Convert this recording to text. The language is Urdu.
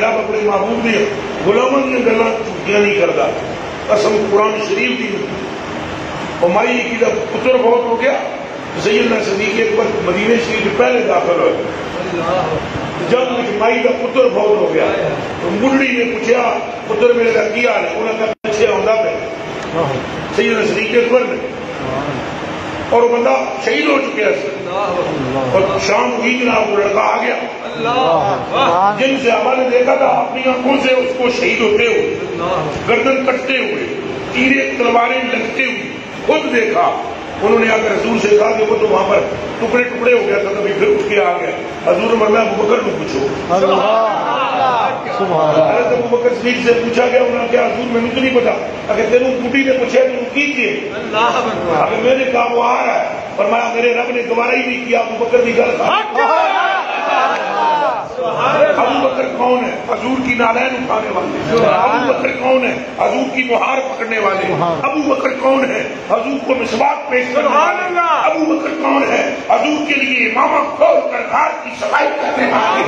رب اپنے محبوب نے غلامن نے گلا نہیں کرتا قسم قرآن شریف اور مائی کی جب پتر بہت ہو گیا سیدنا صدیق ایک وقت مدینہ شریف پہلے داخل ہوئے۔ جب مائی کا پتر بہت ہو گیا تو منڈی نے پوچھا پتر میرے کا کیا ہے؟ انہوں نے کہا پیچھے آندا پہ سیدنا صدیق اکبر نے۔ اور وہ بندہ شہید ہو چکے ہیں۔ اور شام ہوئی جناب وہ لڑکا آ گیا۔ جن سے ہمارے نے دیکھا تھا، اپنی آنکھوں سے اس کو شہید ہوتے ہوئے، گردن کٹتے ہوئے، تیرے تلواریں لگتے ہوئے خود دیکھا۔ انہوں نے آ کر حضور سے کہا کہ وہ تو وہاں پر ٹکڑے ٹکڑے ہو گیا تھا کبھی پھر اٹھ کے آ گیا حضور مرنا بکر کو پوچھو۔ حضرت ابو بکر صدیق سے پوچھا گیا انہوں نے کہا حضور میں تو نہیں پتا اگر تینوں بوٹی نے پوچھا تو کیجیے اگر میں نے کہا وہ آ رہا ہے فرمایا میرے رب نے گوارا ہی نہیں کیا ابو بکر کی گل ابو بکر کون ہے؟ حضور کی نالین اٹھانے والے۔ ابو بکر کون ہے؟ حضور کی مہار پکڑنے والے۔ ابو بکر کون ہے؟ حضور کو مسواک پیش کرنے والے۔ ابو بکر کون ہے؟ حضور کے لیے امامہ کھول کر گھر کی صفائی کرنے والے۔